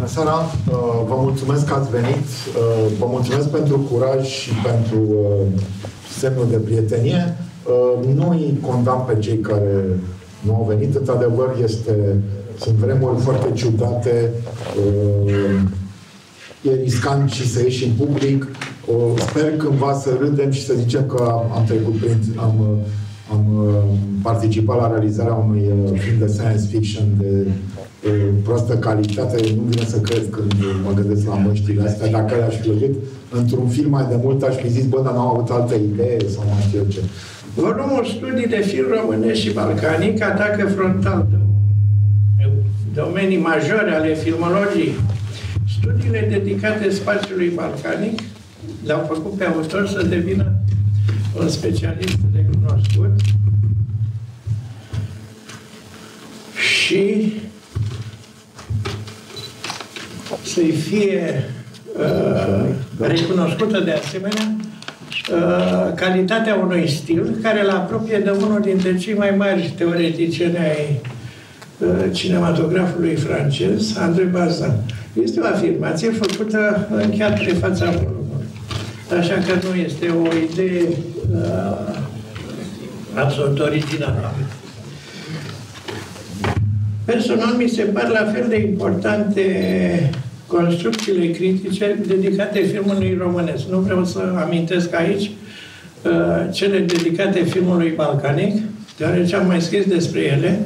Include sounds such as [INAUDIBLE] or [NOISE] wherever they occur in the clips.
Bună seara! Uh, vă mulțumesc că ați venit. Uh, vă mulțumesc pentru curaj și pentru uh, semnul de prietenie. Nu îi condamn pe cei care nu au venit. Într-adevăr, este, sunt vremuri foarte ciudate. E riscant și să ieși în public. Sper cândva să râdem și să zicem că am trecut prin... Am, am participat la realizarea unui film de science fiction de proastă calitate, nu vine să cred când mă gândesc la măștile astea, dacă le-aș fi văzut într-un film mai de mult, aș fi zis, bă, dar n-am avut altă idee sau mai știu ce. Volumul studii de film românesc și balcanic atacă frontal domenii majore ale filmologiei. Studiile dedicate spațiului balcanic l-au făcut pe autor să devină un specialist recunoscut și să-i fie uh, recunoscută de asemenea uh, calitatea unui stil care îl apropie de unul dintre cei mai mari teoreticieni ai uh, cinematografului francez, André Bazin. Este o afirmație făcută chiar pe fața volumului. Așa că nu este o idee uh, absolut originală. Personal, mi se par la fel de importante construcțiile critice dedicate filmului românesc. Nu vreau să amintesc aici uh, cele dedicate filmului balcanic, deoarece am mai scris despre ele,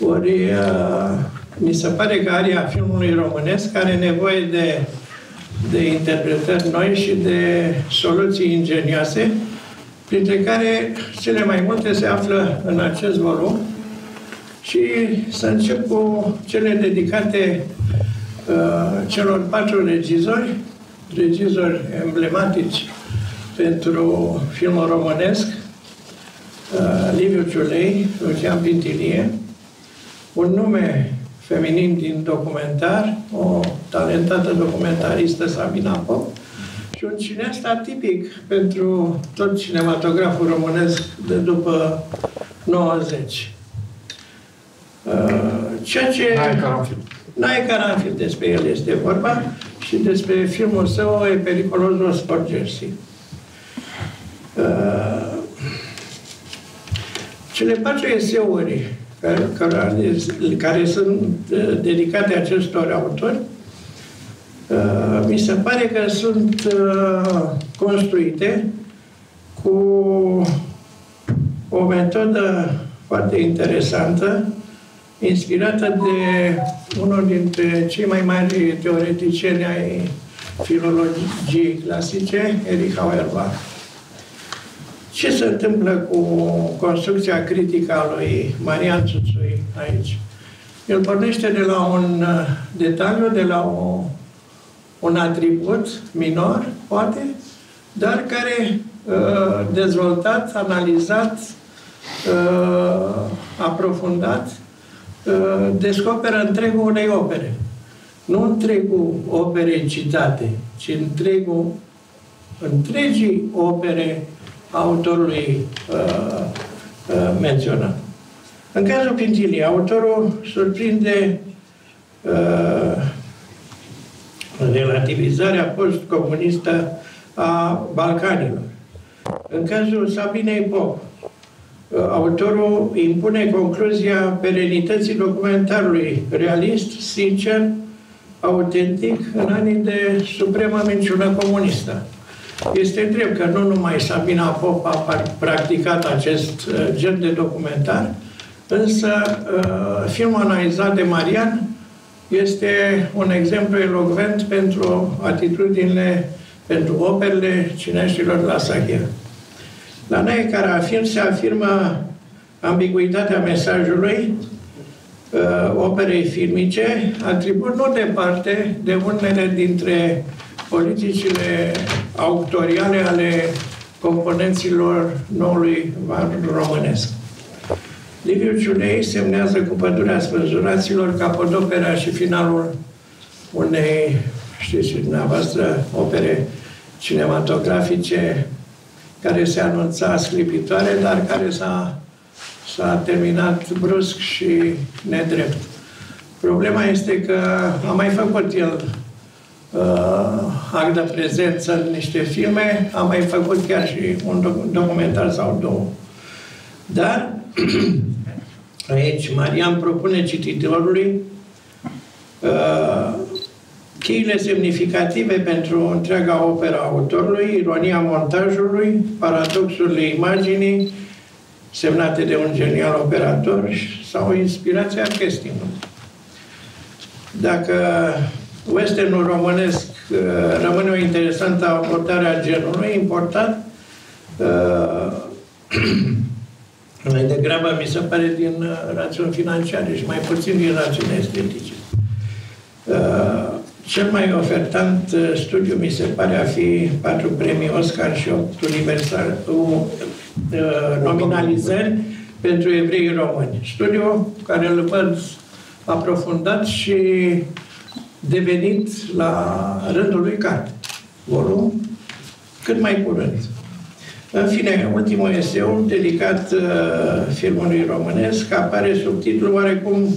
ori uh, mi se pare că aria filmului românesc are nevoie de, de interpretări noi și de soluții ingenioase, printre care cele mai multe se află în acest volum, și să încep cu cele dedicate uh, celor patru regizori, regizori emblematici pentru filmul românesc, uh, Liviu Ciulei, Lucian Pintilie, un nume feminin din documentar, o talentată documentaristă, Sabina Pop, și un cineast atipic pentru tot cinematograful românesc de după 90. Uh, ceea ce... N-ai caranfil. N-ai caranfil, despre el este vorba și despre filmul său E periculos Sport Jersey. Uh, cele patru eseuri care, care, care sunt uh, dedicate acestor autori mi se pare că sunt construite cu o metodă foarte interesantă inspirată de unul dintre cei mai mari teoreticieni ai filologiei clasice, Erich Auerbach. Ce se întâmplă cu construcția critică a lui Marian Țuțui aici? El pornește de la un uh, detaliu, de la o, un atribut minor, poate, dar care uh, dezvoltat, analizat, uh, aprofundat, Uh, descoperă întregul unei opere. Nu întregul opere citate, ci întregul, întregii opere autorului uh, uh, menționat. În cazul Pintilie, autorul surprinde uh, relativizarea postcomunistă a Balcanilor. În cazul Sabinei Pop, autorul impune concluzia perenității documentarului realist, sincer, autentic, în anii de supremă minciună comunistă. Este drept că nu numai Sabina Pop a practicat acest uh, gen de documentar, însă uh, filmul analizat de Marian este un exemplu elogvent pentru atitudinile, pentru operele cineștilor la Sahia. La Nae Carafil se afirmă ambiguitatea mesajului uh, operei filmice, atribut nu departe de unele dintre politicile autoriale ale componenților noului var românesc. Liviu Ciulei semnează cu pădurea spăzuraților capodopera și finalul unei, știți dumneavoastră, opere cinematografice care se anunța sclipitoare, dar care s-a, s-a terminat brusc și nedrept. Problema este că a mai făcut el uh, act de prezență în niște filme, a mai făcut chiar și un doc- documentar sau două. Dar [CLEARS THROAT] aici Marian propune cititorului uh, cheile semnificative pentru întreaga opera autorului, ironia montajului, paradoxurile imaginii, semnate de un genial operator sau inspirația castingului. Dacă westernul românesc uh, rămâne o interesantă abordare a genului, important, uh, [CLEARS THROAT] mai degrabă mi se pare din uh, rațiuni financiare și mai puțin din rațiuni estetice. Cel mai ofertant studiu mi se pare a fi patru premii Oscar și opt universal, nominalizări pentru evrei români. Studiu care îl văd aprofundat și devenit la rândul lui carte. Volum cât mai curând. În fine, ultimul eseu dedicat uh, filmului românesc apare sub titlul oarecum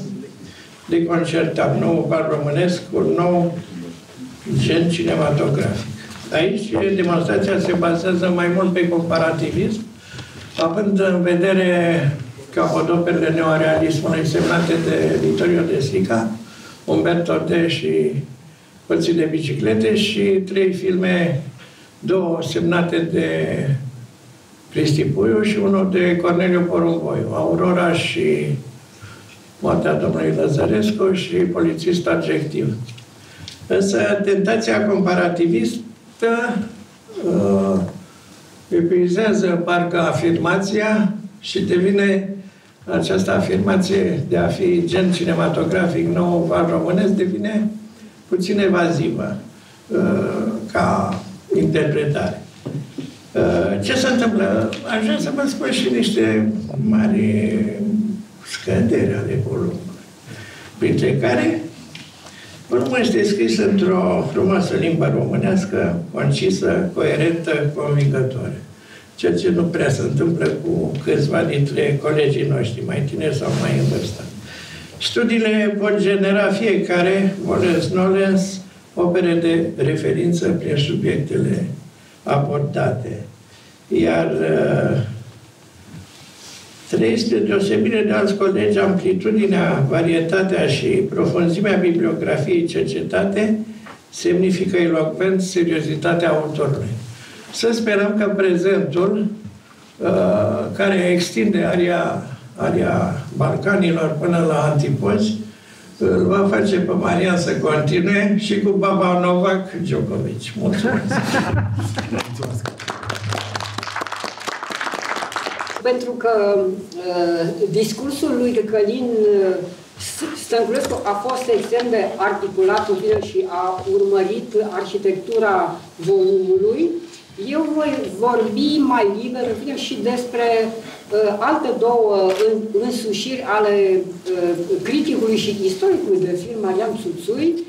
de concertat, nou val românesc, un nou gen cinematografic. Aici demonstrația se bazează mai mult pe comparativism, având în vedere capodoperele neorealismului semnate de Vittorio De Sica, Umberto De și Pății de biciclete și trei filme, două semnate de Cristi Puiu și unul de Corneliu Porumboiu, Aurora și moartea domnului Lăzărescu și polițist adjectiv. Însă tentația comparativistă uh, epuizează parcă afirmația și devine această afirmație de a fi gen cinematografic nou val românesc devine puțin evazivă uh, ca interpretare. Uh, ce se întâmplă? Aș vrea să vă spun și niște mari scăderi ale volumului, printre care volumul este scris într-o frumoasă limbă românească, concisă, coerentă, convingătoare ceea ce nu prea se întâmplă cu câțiva dintre colegii noștri, mai tineri sau mai în vârstă. Studiile pot genera fiecare, volens nolens, opere de referință prin subiectele abordate. Iar uh, trei, spre deosebire de alți colegi, amplitudinea, varietatea și profunzimea bibliografiei cercetate semnifică elocvent seriozitatea autorului. Să sperăm că prezentul, uh, care extinde aria, aria Balcanilor până la Antipozi, îl va face pe Marian să continue și cu Baba Novak Djokovic. Mulțumesc! Mulțumesc! Pentru că uh, discursul lui Călin uh, Stănculescu a fost extrem de articulat și a urmărit arhitectura volumului eu voi vorbi mai liber în și despre uh, alte două însușiri ale uh, criticului și istoricului de film, Marian Țuțui,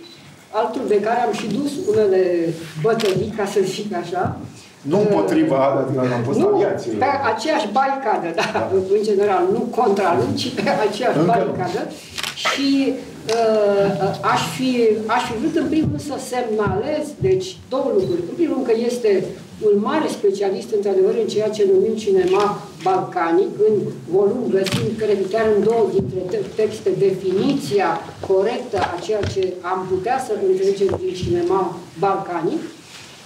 altul de care am și dus unele bătălii, ca să zic așa. Nu împotriva, uh, adică am fost nu, pe aceeași baricadă, da, da, [LAUGHS] în general, nu contra lui, ci pe aceeași Încă baricadă. Și uh, aș, fi, aș fi vrut în primul rând să semnalez, deci, două lucruri. În primul rând că este un mare specialist, într-adevăr, în ceea ce numim cinema balcanic. În volum găsim, cred, chiar în două dintre texte, definiția corectă a ceea ce am putea să înțelegem din cinema balcanic.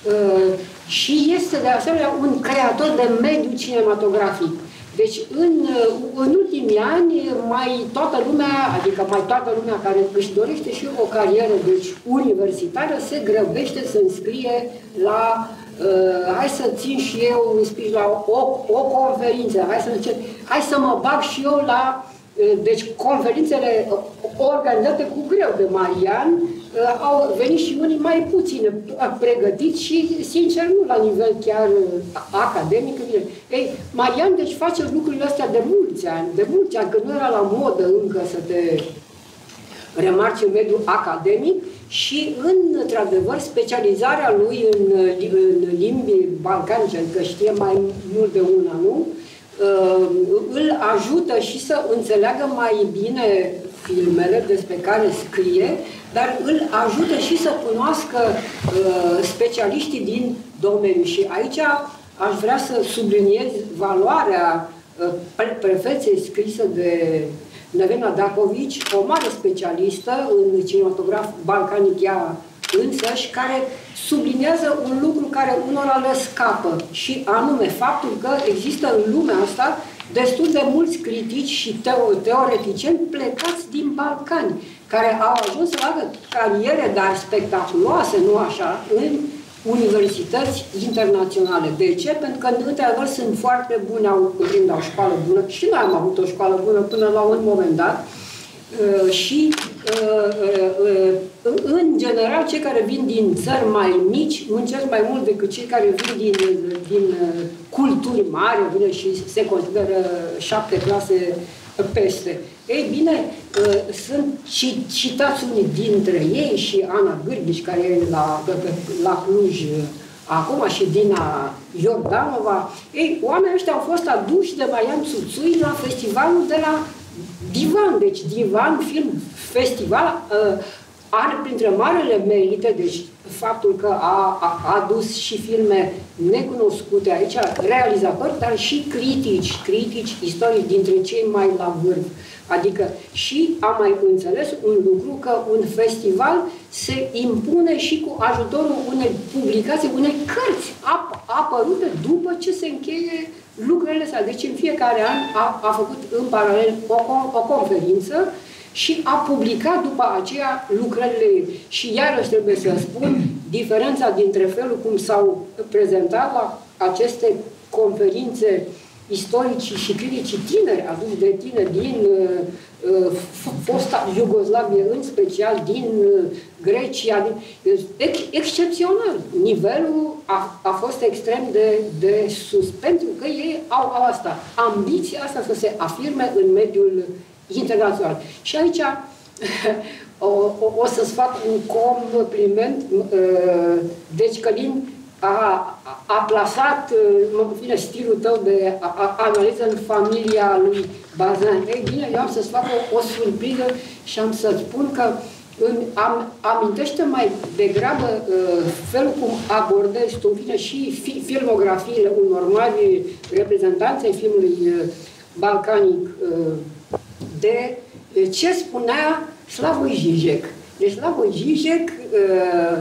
Uh, și este, de asemenea, un creator de mediu cinematografic. Deci, în, uh, în ultimii ani, mai toată lumea, adică mai toată lumea care își dorește și o carieră deci, universitară, se grăbește să înscrie la uh, hai să țin și eu un speech la o, o conferință, hai să încep, hai să mă bag și eu la uh, deci conferințele uh, organizate cu greu de Marian, uh, au venit și unii mai puțin pregătiți și, sincer, nu la nivel chiar academic. Ei, Marian, deci face lucrurile astea de mulți ani, de mulți ani, că nu era la modă încă să te remarci în mediul academic și, într-adevăr, specializarea lui în, în limbi balcanice, că știe mai mult de una, nu? Uh, îl ajută și să înțeleagă mai bine filmele despre care scrie, dar îl ajută și să cunoască uh, specialiștii din domeniu. Și aici aș vrea să subliniez valoarea uh, prefeței scrisă de Nevena Dacovici, o mare specialistă în cinematograf balcanic ea însăși, care subliniază un lucru care unora le scapă și anume faptul că există în lumea asta destul de mulți critici și teo teoreticieni plecați din Balcani, care au ajuns să facă cariere, dar spectaculoase, nu așa, în universități internaționale. De ce? Pentru că, într-adevăr, sunt foarte bune, au, în o școală bună, și noi am avut o școală bună până la un moment dat, uh, și uh, uh, în general, cei care vin din țări mai mici muncesc mai mult decât cei care vin din, din culturi mari, vine și se consideră șapte clase peste. Ei bine, sunt citați unii dintre ei și Ana Gârghiș, care e la, la Cluj acum și Dina Iordanova. Ei, oamenii ăștia au fost aduși de Marian Țuțui la festivalul de la Divan, deci Divan Film Festival uh, are printre marele merite, deci faptul că a, a adus și filme necunoscute aici, realizatori, dar și critici, critici istorici dintre cei mai la vârf. Adică și am mai înțeles un lucru că un festival se impune și cu ajutorul unei publicații, unei cărți ap apărute după ce se încheie lucrurile astea. Deci în fiecare an a, a făcut în paralel o, o conferință și a publicat după aceea lucrările Și iarăși trebuie să spun diferența dintre felul cum s-au prezentat la aceste conferințe istorici și critici tineri, aduși de tineri din uh, uh fosta Iugoslavie, în special din uh, Grecia, din, ex, excepțional. Nivelul a, a fost extrem de, de sus, pentru că ei au, au asta, ambiția asta să se afirme în mediul internațional. Și aici [LAUGHS] o, o, o să-ți fac un compliment. Uh, deci Călin a, a plasat, uh, mă bine, stilul tău de a, a, analiză în familia lui Bazan. Ei bine, eu am să-ți fac o, o surpriză și am să spun că în, am, amintește mai degrabă uh, felul cum abordezi tu, bine, și fi, filmografiile unor mari reprezentanți ai filmului uh, balcanic uh, de ce spunea Slavoj Žižek. Deci Slavoj Žižek, uh,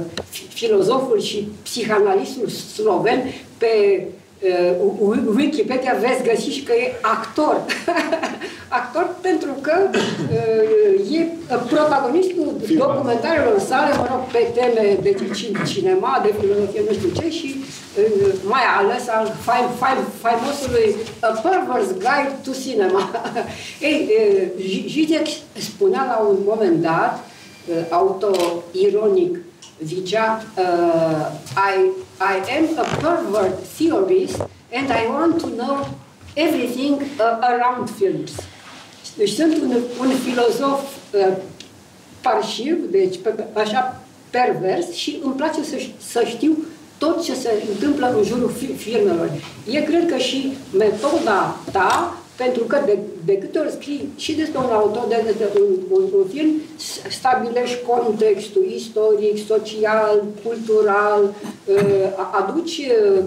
filozoful și psihanalistul sloven, pe uh, Wikipedia veți găsi și că e actor. [LAUGHS] actor pentru că uh, e protagonistul documentarelor sale, mă rog, pe teme de cinema, de filozofie, nu știu ce, și mai ales al faimosului A Perverse Guide to Cinema. [LAUGHS] Ei, Zizek spunea la un moment dat, auto-ironic, zicea I, I am a pervert theorist and I want to know everything around films. Deci sunt un, un filozof uh, parșiv, deci așa pervers și îmi place să, să știu tot ce se întâmplă în jurul firmelor. E cred că și metoda ta, pentru că de, de câte ori scrii și despre un autor, de, de, de un, un, un film, stabilești contextul istoric, social, cultural, uh, aduci uh,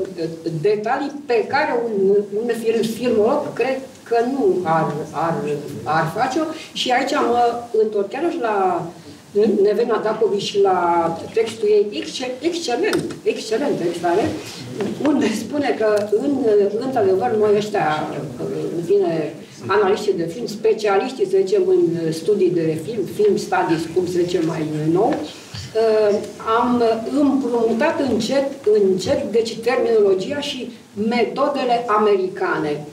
detalii pe care un, un film, filmolog cred că nu ar, ar, ar face-o. Și aici mă întorc chiar și la Nevena Dacovici la textul ei excelent, excelent excelent, unde spune că, în, într-adevăr, noi ăștia, în fine, analiștii de film, specialiștii, să zicem, în studii de film, film studies, cum se zice mai nou, am împrumutat încet, încet, deci terminologia și metodele americane.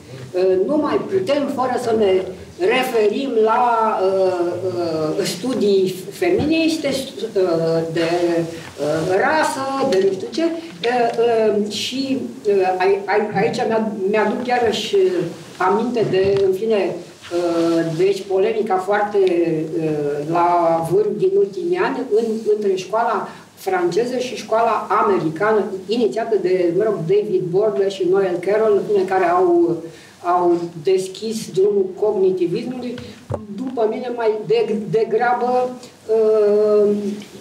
Nu mai putem, fără să ne referim la uh, uh, studii feministe, uh, de uh, rasă, de nu știu ce, uh, uh, și uh, aici mi-aduc iarăși aminte de, în fine, uh, deci polemica foarte uh, la vârf din ultimii ani în, între școala franceză și școala americană, inițiată de, mă rog, David Bordle și Noel Carroll, care au au deschis drumul cognitivismului, după mine mai de, degrabă uh,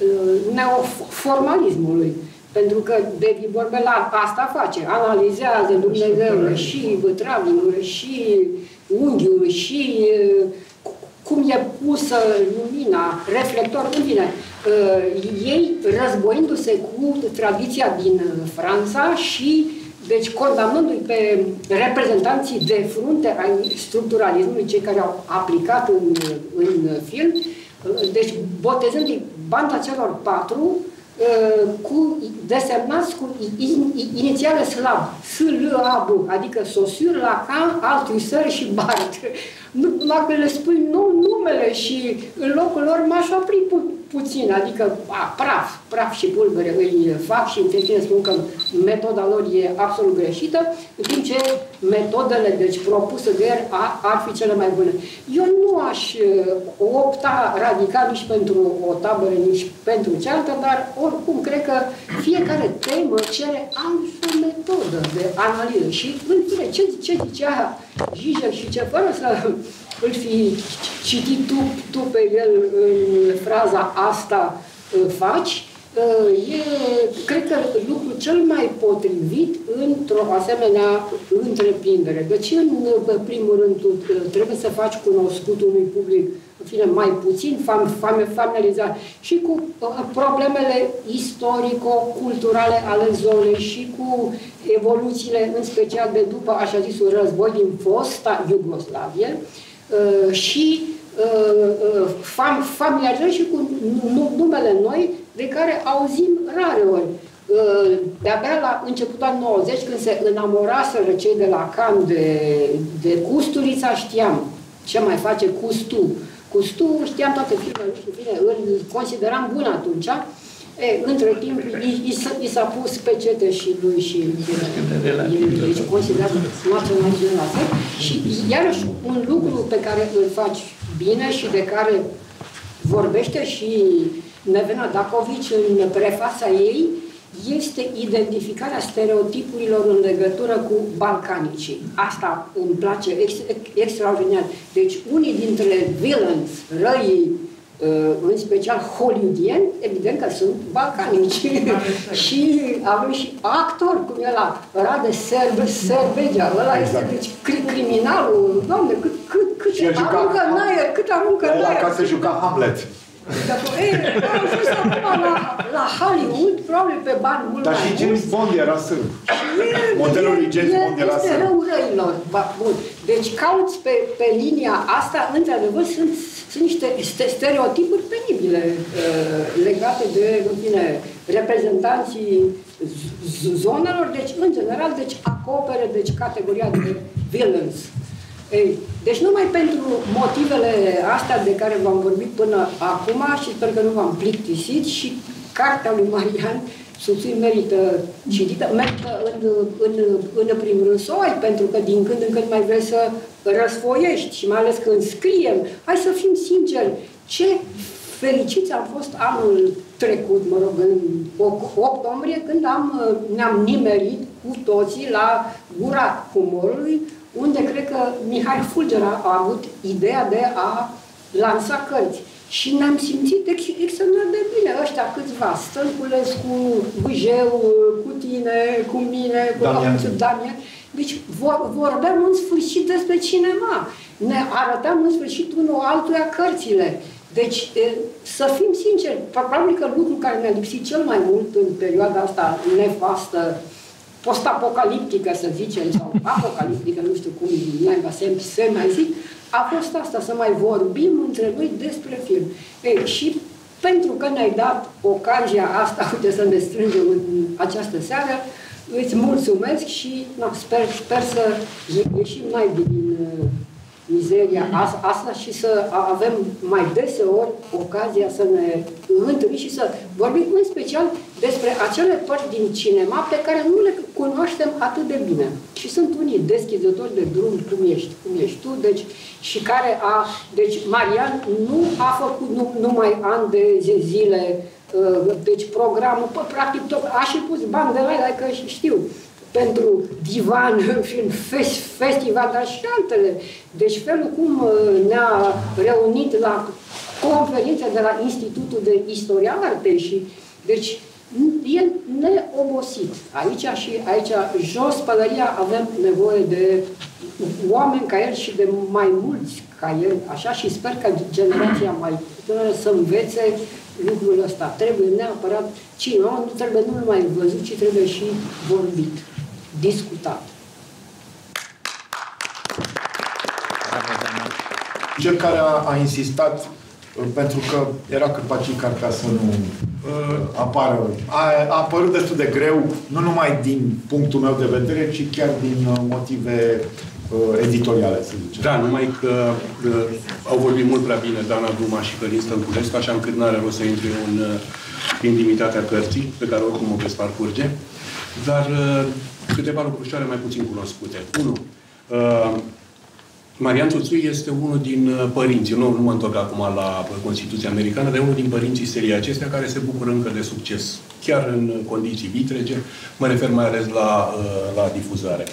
uh, neoformalismului. Pentru că David Borbela asta face, analizează Dumnezeu și vătravul, și unghiul, și uh, cum e pusă lumina, reflector, în fine, uh, ei războindu-se cu tradiția din Franța și deci condamnându-i pe reprezentanții de frunte ai structuralismului, cei care au aplicat în, în film, deci botezându-i banda celor patru, uh, cu desemnați cu inițiale slab, S, L, A, B, adică Sosur, Lacan, Althusser și Bart. Dacă le spui nu, numele și în locul lor m-aș opri pu- puțin, adică a, praf, praf și pulbere îi fac și în fine spun că metoda lor e absolut greșită, în timp ce metodele deci, propuse de el ar fi cele mai bune. Eu nu aș uh, opta radical nici pentru o tabără, nici pentru cealaltă, dar oricum cred că fiecare temă cere altă metodă de analiză. Și în fine, ce, ce zicea Gijă și ce fără să îl fi citit tu, tu pe el în fraza asta faci, e, cred că lucrul cel mai potrivit într-o asemenea întreprindere. Deci, în primul rând, tu trebuie să faci cunoscut unui public în fine, mai puțin fam, fam, familiarizat și cu problemele istorico-culturale ale zonei și cu evoluțiile, în special de după, așa zisul, război din fosta Iugoslavie, Uh, și uh, uh, fam, familiarizări și cu numele noi de care auzim rare ori. De-abia la începutul anului 90, când se înamoraseră cei de la Cam de, de Custurița, știam ce mai face Custu. Custu știam toate filmele, nu știu, bine, îl consideram bun atunci, E, între timp, i, s-a pus pe cete și lui și deci considerat național Și iarăși un lucru pe care îl faci bine și de care vorbește și Nevena Dacovici în prefața ei, este identificarea stereotipurilor în legătură cu balcanicii. Asta îmi place ex, extraordinar. Deci unii dintre villains, răii Uh, în special hollywoodieni, evident că sunt balcanici. [LAUGHS] și avem și actor, cum e la Rade Serb, Serbegea, ăla exact. este deci, criminalul, doamne, cât, cât, cât aruncă în aer, cât aruncă în aer. Ca să juca Hamlet. Ei, am fost acum la, la Hollywood, probabil pe bani mult Dar mai și James Bond era sârb. Modelul lui James Bond era sârb. Este rău răilor. Bun. Deci cauți pe, pe linia asta, într-adevăr, sunt sunt niște stereotipuri penibile uh, legate de, în fine, reprezentanții zonelor, deci, în general, deci acopere deci, categoria de villains. Ei, deci numai pentru motivele astea de care v-am vorbit până acum și sper că nu v-am plictisit și cartea lui Marian susțin merită citită, merită în, în, în primul rând să o ai, pentru că din când în când mai vrei să răsfoiești și mai ales când scriem. Hai să fim sinceri, ce fericiți am fost anul trecut, mă rog, în octombrie, când am, ne-am nimerit cu toții la gura humorului, unde cred că Mihai Fulger a avut ideea de a lansa cărți. Și ne-am simțit ex- extraordinar de bine, ăștia câțiva, Stănculescu, Bujeu, cu tine, cu mine, cu Damian. Damian. Deci vor, vorbeam în sfârșit despre cinema. Ne arătam în sfârșit unul altuia cărțile. Deci, să fim sinceri, probabil că lucrul care ne-a lipsit cel mai mult în perioada asta nefastă, post-apocaliptică, să zicem, sau apocaliptică, nu știu cum se, se mai zic, a fost asta, să mai vorbim între noi despre film. Ei, și pentru că ne-ai dat ocazia asta, [LAUGHS] uite, să ne strângem în această seară, îți mulțumesc și na, sper, sper să ieșim mai bine din uh, mizeria asta și să avem mai deseori ocazia să ne întâlnim și să vorbim în special despre acele părți din cinema pe care nu le cunoaștem atât de bine. Și sunt unii deschizători de drum, cum ești, cum ești tu, deci, și care a... Deci Marian nu a făcut nu, numai ani de zile uh, deci programul, pă, practic tot, a și pus bani de la că știu, pentru Divan [LAUGHS] Film Festival, dar și altele. Deci felul cum uh, ne-a reunit la conferința de la Institutul de Istoria Artei și deci e neobosit. Aici și aici, jos pălăria, avem nevoie de oameni ca el și de mai mulți ca el, așa, și sper că generația mai tânără să învețe lucrul ăsta. Trebuie neapărat cineva, nu trebuie nu numai văzut, ci trebuie și vorbit, discutat. Cel care a, a insistat uh, pentru că era cârpacii cartea să nu uh, apară. A, a apărut destul de greu, nu numai din punctul meu de vedere, ci chiar din uh, motive uh, editoriale, să zicem. Da, numai că uh, au vorbit mult prea bine Dana Duma și Călin Stănculescu, așa încât nu are rost să intri în uh, intimitatea cărții, pe care oricum o veți parcurge. Dar uh, câteva lucruri mai puțin cunoscute. Unu, uh, Marian Tuțu este unul din uh, părinții, nu, nu mă întorc acum la Constituția Americană, dar unul din părinții seriei acestea care se bucură încă de succes, chiar în condiții vitrege. Mă refer mai ales la, uh, la difuzare.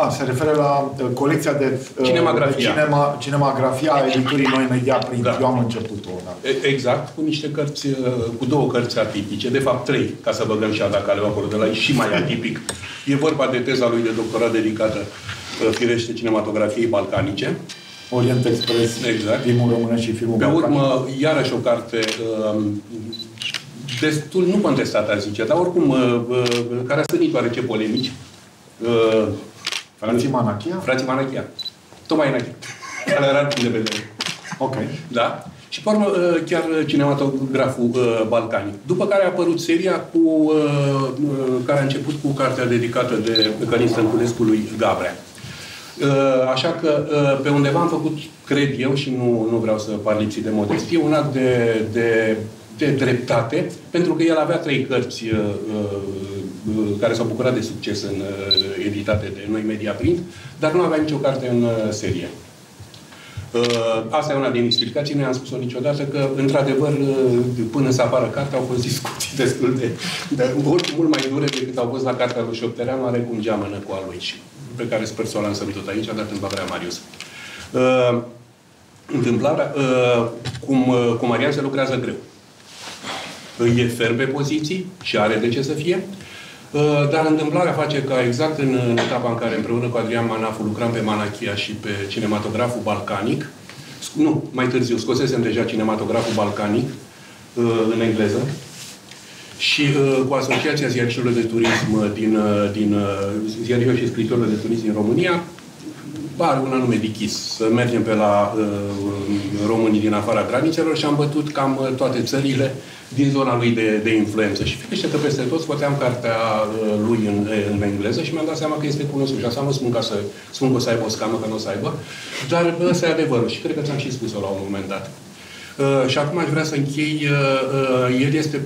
A, se referă la uh, colecția de, uh, Cinemografia. de cinema, cinemografia a editurii Noi Media Print. Da. Eu am început-o. Da. E- Exact, cu niște cărți, uh, cu două cărți atipice, de fapt trei, ca să băgăm și Ada Caleu acolo de la ei, și mai [LAUGHS] atipic. E vorba de teza lui de doctorat dedicată uh, firește cinematografiei balcanice. Orient Express, Exact. filmul românesc și filmul Pe balcanic. urmă, iarăși o carte um, destul, nu contestată, aș zice, dar oricum, uh, uh, care a stănit oarece polemici. Uh, Frații Manachia? Frații Manachia. Tocmai înainte. [LAUGHS] Care era punct de vedere. Ok. Da? Și pe urmă, uh, chiar cinematograful uh, balcanic. După care a apărut seria cu, uh, uh, care a început cu cartea dedicată de Călin Stănculescu lui Gabrea. Uh, Așa că uh, pe undeva am făcut, cred eu, și nu, nu vreau să par lipsit de modestie, un act de, de, de dreptate, pentru că el avea trei cărți uh, uh, care s-au bucurat de succes în uh, editate de noi media print, dar nu avea nicio carte în uh, serie. Uh, Asta e una din explicații, nu am spus-o niciodată, că, într-adevăr, uh, până să apară cartea, au fost discuții destul de, de mult, mult mai dure decât au fost la cartea lui Șoptereanu, are cum geamănă cu a lui și pe care sper să o lansăm tot aici, dat în va vrea Marius. Uh, întâmplarea, uh, cum, uh, cu Marian se lucrează greu. E ferm pe poziții și are de ce să fie, Uh, dar întâmplarea face ca exact în, în etapa în care împreună cu Adrian Manafu lucram pe Manachia și pe cinematograful balcanic, sc- nu, mai târziu, scosesem deja cinematograful balcanic uh, în engleză. Și uh, cu Asociația Ziariștilor de Turism uh, din, uh, din uh, ziariștilor și scriitorilor de turism din România, are un anume dichis, să mergem pe la uh, românii din afara granițelor și am bătut cam uh, toate țările din zona lui de, de influență. Și firește că peste tot scoteam cartea uh, lui în, în engleză și mi-am dat seama că este cunoscut. Și asta nu spun ca să spun că o să aibă o scamă, că nu o să aibă, dar ăsta e adevărul și cred că ți-am și spus-o la un moment dat. Uh, și acum aș vrea să închei. Uh, uh, el este,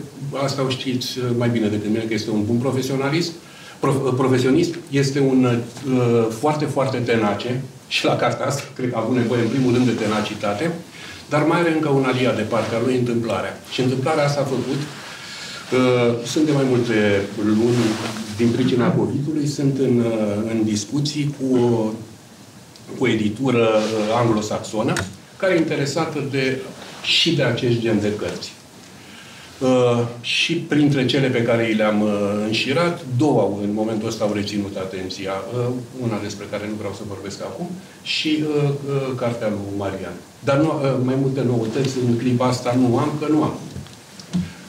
asta o știți uh, mai bine decât mine, că este un bun profesionalist, prof, uh, profesionist, este un uh, foarte, foarte tenace și la cartea asta cred că a avut nevoie în primul rând de tenacitate, dar mai are încă un aliat de partea lui, întâmplarea. Și întâmplarea asta a făcut uh, sunt de mai multe luni, din pricina COVID-ului, sunt în, uh, în discuții cu, cu o editură uh, anglosaxonă, care e interesată de, și de acest gen de cărți. Uh, și printre cele pe care i le-am uh, înșirat, două au, în momentul ăsta au reținut atenția. Uh, una despre care nu vreau să vorbesc acum și uh, uh, cartea lui Marian. Dar nu, uh, mai multe noutăți în clipa asta nu am, că nu am.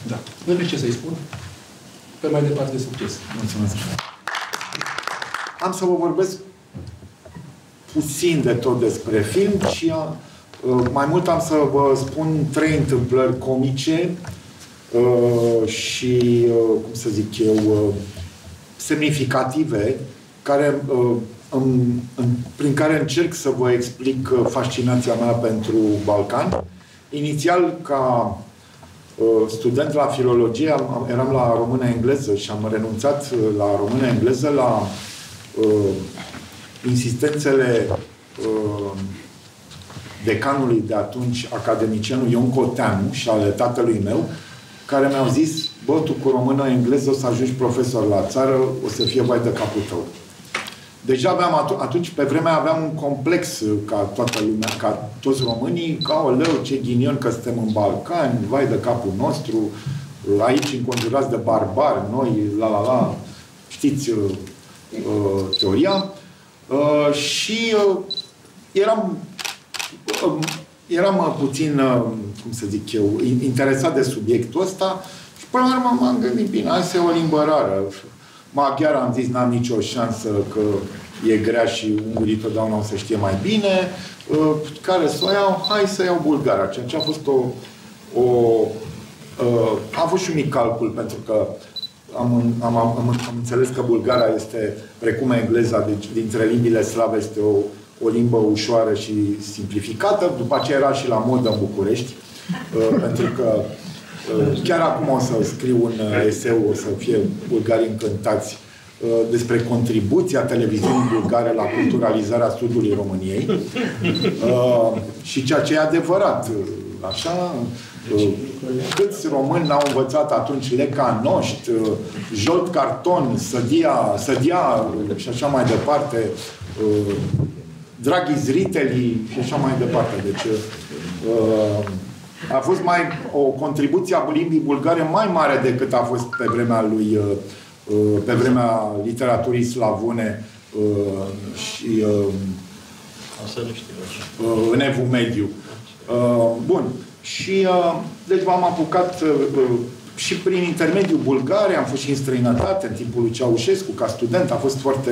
Da. Nu știu ce să-i spun. Pe mai departe, succes. Mulțumesc. Am să vă vorbesc puțin de tot despre film și a, uh, mai mult am să vă spun trei întâmplări comice uh, și, uh, cum să zic eu, uh, semnificative, care, uh, îmi- îmi- prin care încerc să vă explic uh, fascinația mea pentru Balcan. Inițial, ca uh, student la filologie, am, am- eram la română-engleză și am renunțat uh, la română-engleză la uh, insistențele uh, decanului de atunci, academicianul Ion Coteanu și ale tatălui meu, care mi-au zis, bă, tu cu română, engleză o să ajungi profesor la țară, o să fie vai de capul tău. Deja aveam atunci, pe vremea aveam un complex uh, ca toată lumea, ca toți românii, ca o leu, ce ghinion că suntem în Balcani, vai de capul nostru, uh, aici înconjurați de barbari, noi, la la la, știți uh, uh, teoria. Uh, și uh, eram, uh, eram uh, puțin, uh, cum să zic eu, interesat de subiectul ăsta și până la urmă m-am gândit, bine, hai să o limbă rară Maghiar am zis, n-am nicio șansă că e grea și ungurii totdeauna o să știe mai bine. Uh, care să o iau? Hai să iau bulgara. Ceea ce a fost o... o uh, a fost și un mic calcul, pentru că am, am, am, am înțeles că bulgara este, precum engleza, deci dintre limbile slave este o, o limbă ușoară și simplificată. După aceea era și la modă în București, uh, pentru că Chiar acum o să scriu un uh, eseu, o să fie bulgarii încântați uh, despre contribuția televiziunii bulgare la culturalizarea sudului României uh, și ceea ce e adevărat. Așa, câți români n-au învățat atunci leca noști, jolt carton, sădia, sădia și așa mai departe, draghi zriteli și așa mai departe. Deci, a fost mai o contribuție a limbii bulgare mai mare decât a fost pe vremea lui uh, uh, pe vremea literaturii slavune uh, și în evul mediu. Bun. Și deci m-am apucat și prin intermediul Bulgariei, am fost și în străinătate în timpul lui Ceaușescu, ca student, a fost foarte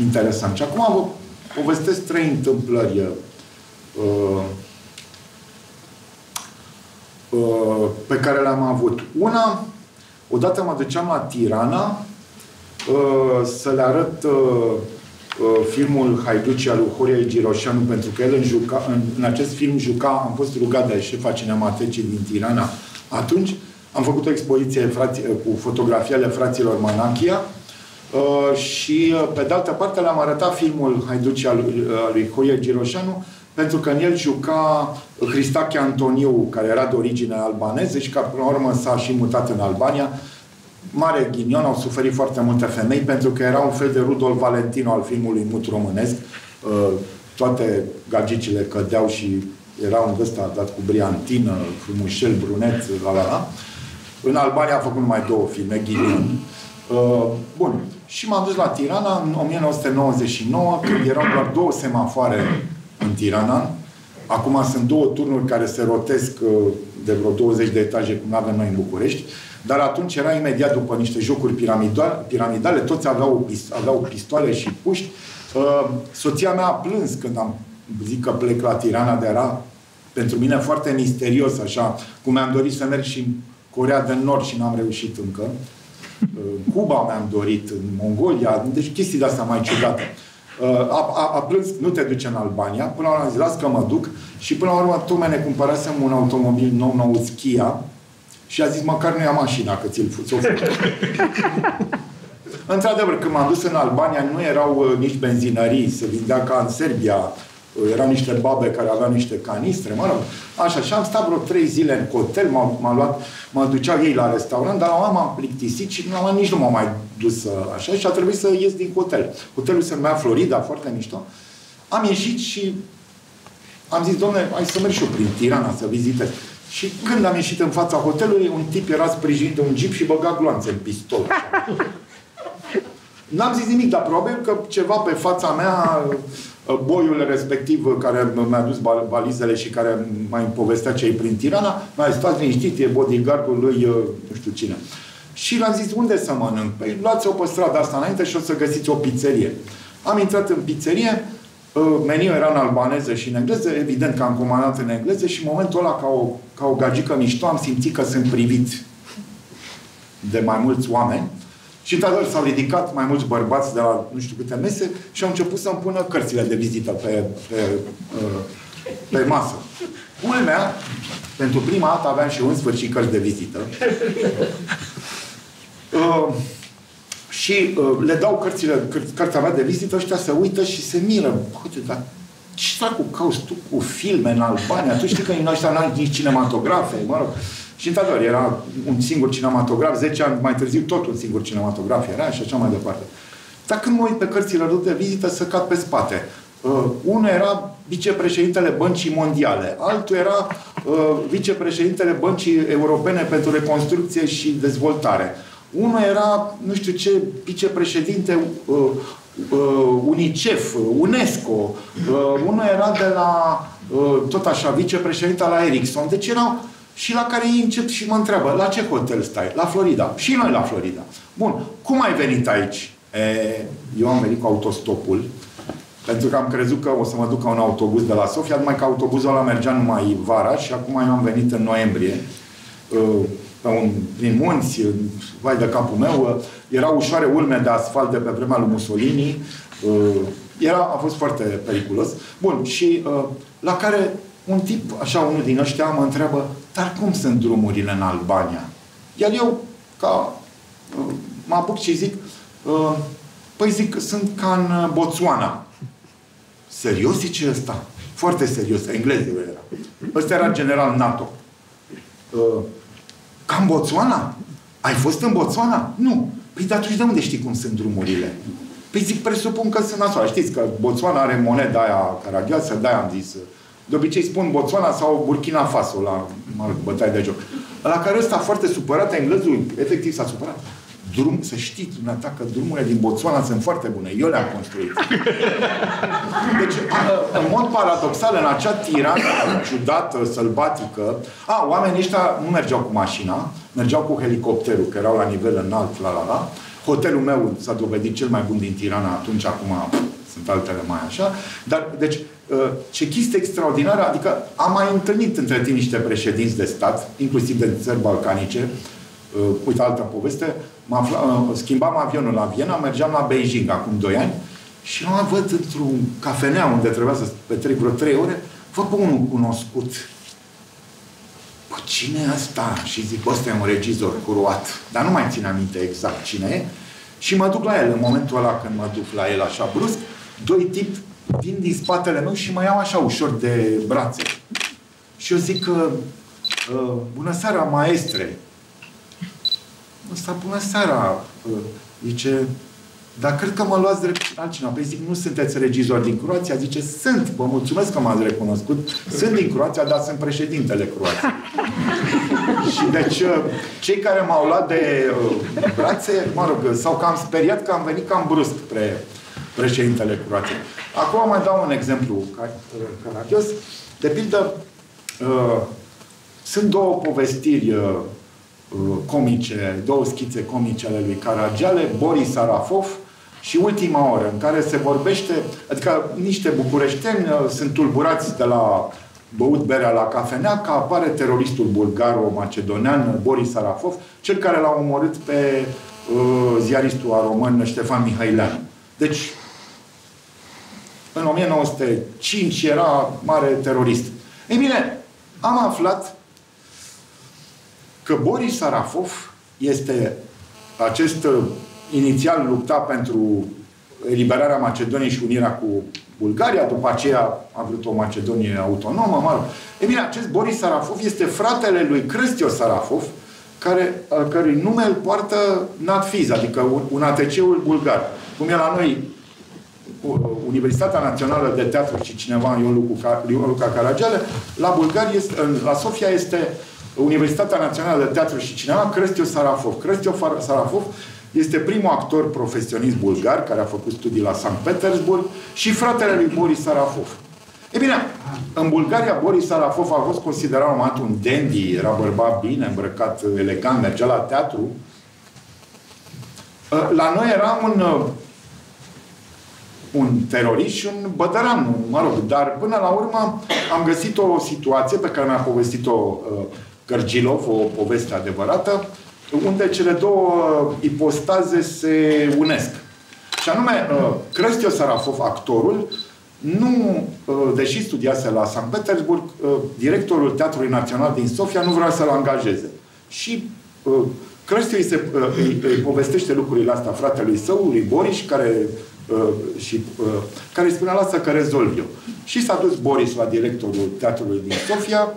interesant. Și acum vă povestesc trei întâmplări Uh, pe care le-am avut. Una, odată mă duceam la Tirana uh, să le arăt uh, filmul Haiduci al lui Horia Giroșanu, pentru că el în, juca, în, în acest film juca, am fost rugat de șefa cinematecii din Tirana. Atunci am făcut o expoziție frații, cu fotografiile fraților Manachia și pe de altă parte le-am arătat filmul Haiduci al, al lui Horia Giroșanu pentru că în el juca Cristache Antoniu, care era de origine albaneză și care, până la urmă, s-a și mutat în Albania. Mare ghinion, au suferit foarte multe femei, pentru că era un fel de Rudolf Valentino al filmului mut românesc. Uh, toate gagicile cădeau și era un ăsta dat cu briantină, frumușel, brunet, la la la. În Albania a făcut numai două filme, ghinion. Uh, bun. Și m-am dus la Tirana în 1999, când erau doar două semafoare în Tirana. Acum sunt două turnuri care se rotesc uh, de vreo 20 de etaje, cum avem noi în București. Dar atunci era imediat după niște jocuri piramidale, piramidale toți aveau, aveau pistoale și puști. Uh, soția mea a plâns când am zis că plec la Tirana, de era pentru mine foarte misterios, așa, cum mi-am dorit să merg și în Corea de Nord și n-am reușit încă. În Cuba mi-am dorit, în Mongolia, deci chestii de astea mai ciudate. Uh, a, a, a plâns, nu te duce în Albania, până la urmă zis, las că mă duc. Și până la urmă tocmai ne cumpărasem un automobil nou, nou, Skia. Și a zis, măcar nu ia mașina, că ți-l fuți. [LAUGHS] Într-adevăr, când m-am dus în Albania, nu erau uh, nici benzinării, se vindea ca în Serbia, erau niște babe care aveau niște canistre, mă rog, așa. Și am stat vreo trei zile în hotel, m-am, m-am luat, mă duceau ei la restaurant, dar la m-am plictisit și nu, nici nu m-am mai dus așa și a trebuit să ies din hotel. Hotelul se numea Florida, foarte mișto. Am ieșit și am zis, domnule, hai să merg și eu prin Tirana să vizitez. Și când am ieșit în fața hotelului, un tip era sprijinit de un jeep și băga gloanțe în pistol. [LAUGHS] N-am zis nimic, dar probabil că ceva pe fața mea Uh, boiul respectiv uh, care mi-a dus balizele și care mai povestea cei prin Tirana, mai a stat liniștit, e bodyguardul lui uh, nu știu cine. Și l-am zis, unde să mănânc? Păi luați-o pe strada asta înainte și o să găsiți o pizzerie. Am intrat în pizzerie, meniul era în albaneză și în engleză, evident că am comandat în engleză și în momentul ăla, ca o, ca o gagică mișto, am simțit că sunt privit de mai mulți oameni și într-adevăr s-au ridicat mai mulți bărbați de la nu știu câte mese și au început să-mi pună cărțile de vizită pe, pe, uh, pe masă. Culmea, pentru prima dată aveam și un sfârșit cărți de vizită. Uh, și uh, le dau cărțile, căr- cărța mea de vizită, ăștia se uită și se miră. Uite, dar ce cu cauți tu cu filme în Albania? Tu știi că în ăștia n-ai nici cinematografe, mă rog. Și într-adevăr, era un singur cinematograf, 10 ani mai târziu tot un singur cinematograf era și așa mai departe. Dar când mă uit pe cărțile lui de vizită, să cad pe spate. Uh, unul era vicepreședintele Băncii Mondiale, altul era uh, vicepreședintele Băncii Europene pentru Reconstrucție și Dezvoltare. Unul era, nu știu ce, vicepreședinte uh, uh, UNICEF, UNESCO, uh, unul era de la, uh, tot așa, vicepreședinte la Ericsson. Deci erau și la care ei încep și mă întreabă, la ce hotel stai? La Florida. Și noi la Florida. Bun, cum ai venit aici? E, eu am venit cu autostopul, pentru că am crezut că o să mă duc ca un autobuz de la Sofia, numai că autobuzul ăla mergea numai vara și acum eu am venit în noiembrie uh, pe un, prin munți, vai de capul meu, era ușoare urme de asfalt de pe vremea lui Mussolini, uh, era, a fost foarte periculos. Bun, și uh, la care un tip, așa, unul din ăștia mă întreabă, dar cum sunt drumurile în Albania? Iar eu, ca mă apuc și zic, păi zic, sunt ca în Botswana. Serios, zice ăsta? Foarte serios, englezul era. Ăsta era general NATO. Uh, ca în Botswana? Ai fost în Botswana? Nu. Păi de atunci de unde știi cum sunt drumurile? Păi zic, presupun că sunt nasoale. Știți că Botswana are moneda aia caragheasă, de-aia am zis. De obicei spun Botswana sau Burkina Faso la mă rog, bătaie de joc. La care ăsta foarte supărat, englezul efectiv s-a supărat drum, să știți dumneata că drumurile din Botswana sunt foarte bune. Eu le-am construit. Deci, în mod paradoxal, în acea tirană ciudată, sălbatică, a, oamenii ăștia nu mergeau cu mașina, mergeau cu helicopterul, că erau la nivel înalt, la la la. Hotelul meu s-a dovedit cel mai bun din Tirana atunci, acum sunt altele mai așa. Dar, deci, ce chestie extraordinară, adică am mai întâlnit între timp niște președinți de stat, inclusiv de țări balcanice, uh, uite altă poveste, mă afla, uh, schimbam avionul la Viena, mergeam la Beijing acum 2 ani și mă văd într-un cafenea unde trebuia să petrec vreo 3 ore, văd pe unul cunoscut. Păi cine e asta? Și zic, ăsta e un regizor curuat. Dar nu mai țin aminte exact cine e. Și mă duc la el. În momentul ăla când mă duc la el așa brusc, doi tipi vin din spatele meu și mă iau așa ușor de brațe. Și eu zic că, uh, bună seara, maestre, ăsta, bună seara, zice, dar cred că mă luați drept altcineva. Păi zic, nu sunteți regizor din Croația? Zice, sunt, vă mulțumesc că m-ați recunoscut. Sunt din Croația, dar sunt președintele Croației. [LAUGHS] și deci, uh, cei care m-au luat de uh, brațe, mă rog, s-au cam speriat că am venit cam brusc pre președintele Croației. Acum mai dau un exemplu uh, caragios. De pildă, sunt două povestiri Uh, comice, două schițe comice ale lui Caragiale, Boris Arafov și Ultima oră, în care se vorbește, adică niște bucureșteni uh, sunt tulburați de la băut berea la cafenea, că apare teroristul bulgaro-macedonean Boris Arafov, cel care l-a omorât pe uh, ziaristul român Ștefan Mihaileanu. Deci, în 1905 era mare terorist. Ei bine, am aflat că Boris Sarafov este acest uh, inițial lupta pentru eliberarea Macedoniei și unirea cu Bulgaria, după aceea a vrut o Macedonie autonomă, mă rog. E bine, acest Boris Sarafov este fratele lui Cristio Sarafov, care, al cărui nume îl poartă Natfiz, adică un ATC-ul bulgar. Cum e la noi Universitatea Națională de Teatru și cineva, Ion Luca, Luca Caragiale, la Bulgaria, la Sofia este Universitatea Națională de Teatru și Cinema, Crăstiu Sarafov. Crăstiu Sarafov este primul actor profesionist bulgar care a făcut studii la Sankt Petersburg și fratele lui Boris Sarafov. E bine, în Bulgaria Boris Sarafov a fost considerat un un dandy, era bărbat bine, îmbrăcat elegant, mergea la teatru. La noi era un un terorist și un bădăran, mă rog. Dar până la urmă am găsit o situație pe care mi-a povestit-o uh, Gărgilov, o poveste adevărată, unde cele două ipostaze se unesc. Și anume, uh, Crăstio Sarafov, actorul, nu, uh, deși studiase la Sankt Petersburg, uh, directorul Teatrului Național din Sofia nu vrea să-l angajeze. Și Crăstio îi, se, îi, îi povestește lucrurile astea fratelui său, lui Boris, care, și, care îi spunea, lasă că rezolv eu. Și s-a dus Boris la directorul Teatrului din Sofia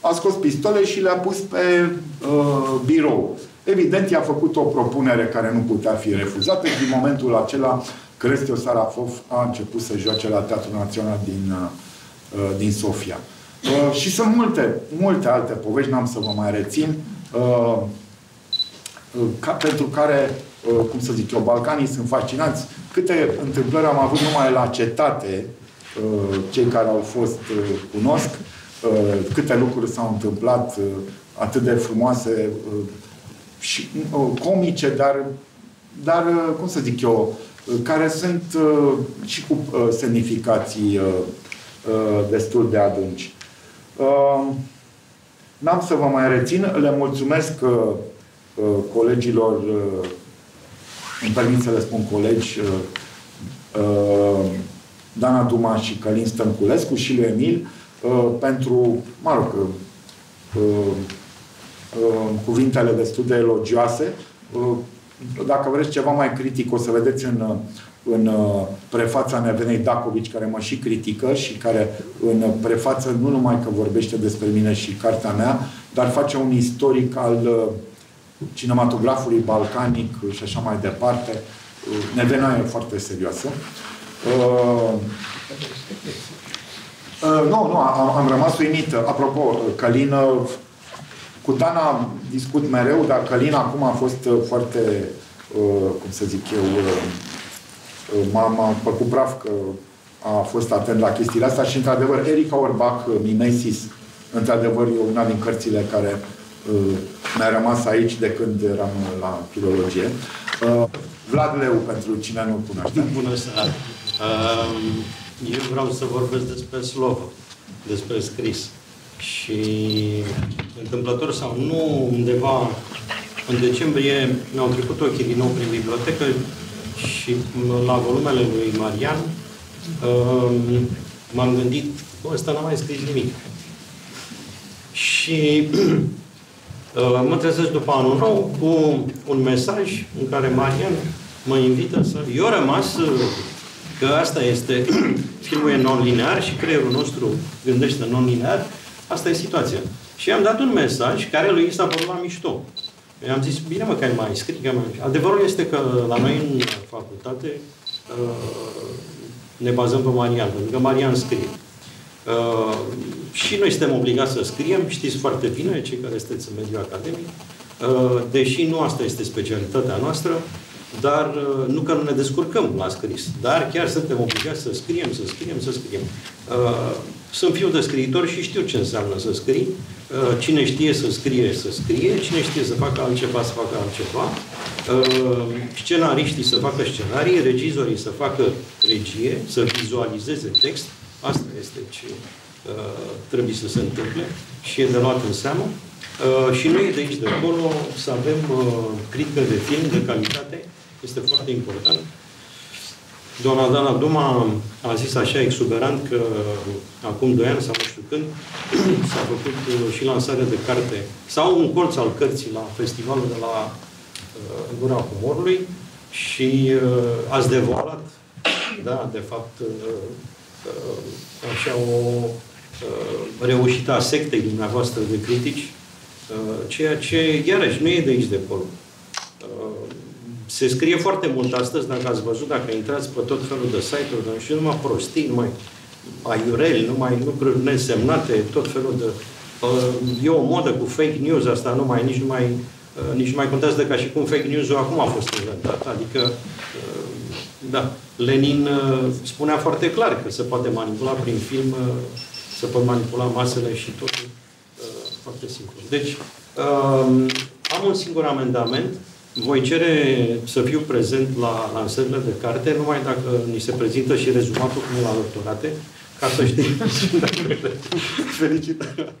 a scos pistole și le-a pus pe uh, birou. Evident, i-a făcut o propunere care nu putea fi refuzată. Din momentul acela, Crestio Sarafov a început să joace la Teatrul Național din, uh, din Sofia. Uh, și sunt multe, multe alte povești, n-am să vă mai rețin, uh, uh, ca, pentru care, uh, cum să zic eu, Balcanii sunt fascinanți. Câte întâmplări am avut numai la cetate, uh, cei care au fost uh, cunosc, uh, câte lucruri s-au întâmplat uh, atât de frumoase uh, și uh, comice, dar, dar uh, cum să zic eu, uh, care sunt uh, și cu uh, semnificații uh, uh, destul de adânci. Uh, N-am să vă mai rețin. Le mulțumesc uh, uh, colegilor, uh, îmi permit să le spun colegi, uh, uh, Dana Duma și Călin Stănculescu și lui Emil uh, pentru, mă rog, uh, uh, cuvintele destul de elogioase. Uh, dacă vreți ceva mai critic, o să vedeți în, uh, în uh, prefața Nevenei Dacovici, care mă și critică și care în prefață nu numai că vorbește despre mine și cartea mea, dar face un istoric al uh, cinematografului balcanic și așa mai departe. Uh, Nevena e foarte serioasă. Uh, uh, nu, nu, am, am rămas uimit. Apropo, uh, Călin, uh, cu Dana discut mereu, dar Călin acum a fost uh, foarte, uh, cum să zic eu, uh, uh, m-a, m-a făcut praf că a fost atent la chestiile astea și, într-adevăr, Erika Orbach, uh, Mimesis, într-adevăr, e una din cărțile care uh, mi-a rămas aici de când eram la filologie. Uh, Vlad Leu, pentru cine nu cunoaște. [LAUGHS] Bună seara! Um, Eu vreau să vorbesc despre slovă, despre scris. Și întâmplător sau nu, undeva în decembrie mi-au trecut ochii din nou prin bibliotecă și la volumele lui Marian um, m-am gândit, bă, ăsta n-a mai scris nimic. Și uh, [CLEARS THROAT] mă trezesc după anul nou cu un mesaj în care Marian mă invită să... Eu rămas uh, că asta este, [CLEARS THROAT] filmul e non-linear și creierul nostru gândește non-linear, asta e situația. Și am dat un mesaj care lui i s-a părut la mișto. Eu am zis, bine mă, că ai mai scris, că ai mai... Adevărul este că la noi în facultate uh, ne bazăm pe Marian, pentru că Marian scrie. Uh, și noi suntem obligați să scriem, știți foarte bine, cei care sunteți în mediul academic, uh, deși nu asta este specialitatea noastră, dar uh, nu că nu ne descurcăm la scris, dar chiar suntem obligați să scriem, să scriem, să scriem. Uh, sunt fiu de scriitor și știu ce înseamnă să scrii. Uh, cine știe să scrie, să scrie. Cine știe să facă altceva, să facă altceva. Scenariștii să facă scenarii, regizorii să facă regie, să vizualizeze text. Asta este ce trebuie să se întâmple și e de luat în seamă. Uh, și nu e de aici de acolo să avem uh, critică de film de calitate. Este foarte important. Doamna Dana Duma a zis așa exuberant că acum 2 ani sau nu știu când [CLEARS THROAT] s-a făcut uh, și lansarea de carte sau un colț al cărții la festivalul de la uh, Gura Humorului și uh, ați devoalat, da, de fapt, uh, uh, așa o uh, reușită a sectei dumneavoastră de critici, uh, ceea ce, iarăși, nu e de aici de acolo. Uh, se scrie foarte mult astăzi, dacă ați văzut, dacă intrați pe tot felul de site-uri, și numai prostii, numai aiureli, numai lucruri nesemnate, tot felul de... Uh, e o modă cu fake news, asta nu mai, nici nu mai, uh, nici nu mai contează ca și cum fake news-ul acum a fost inventat. Adică, uh, da, Lenin spunea foarte clar că se poate manipula prin film, se pot manipula masele și totul foarte simplu. Deci, am un singur amendament, voi cere să fiu prezent la lansările de carte, numai dacă ni se prezintă și rezumatul cum la doctorate, ca să știm. [LAUGHS] Felicitări!